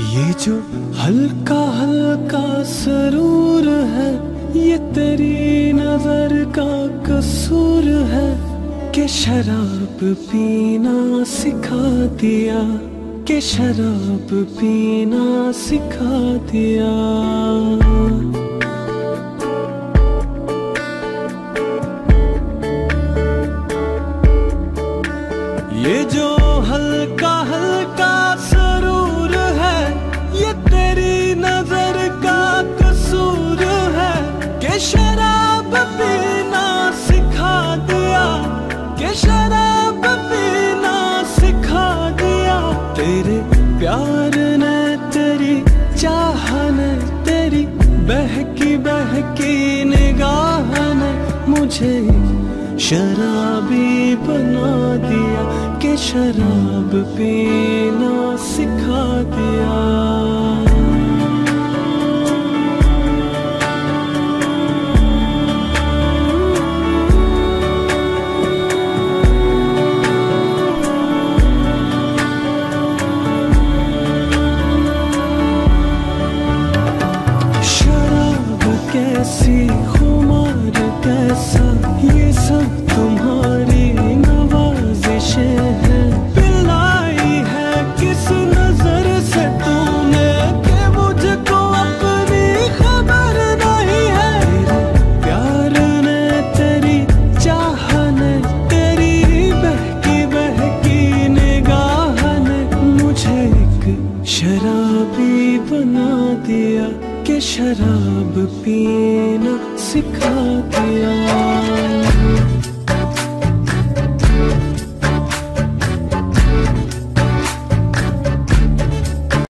ये जो हल्का हल्का सरूर है, ये तेरी नज़र का कसूर है, के शराब पीना सिखा दिया, के शराब पीना सिखा दिया। ये जो पीना सिखा दिया शराब पीना सिखा दिया। तेरे प्यार ने तेरी तेरी, बहकी बहकी मुझे शराबी बना दिया, के शराब पीना सिखा दिया। कैसी खुमार कैसा? ये सब तुम्हारी नवाजिशें हैं। पिलाई है किस नज़र से तूने कि मुझको अपनी खबर नहीं है? तेरे प्यार ने तेरी चाह ने तेरी बहकी बहकी निगाह ने मुझे एक शराबी बना दिया। कि शराब पीना सिखा दिया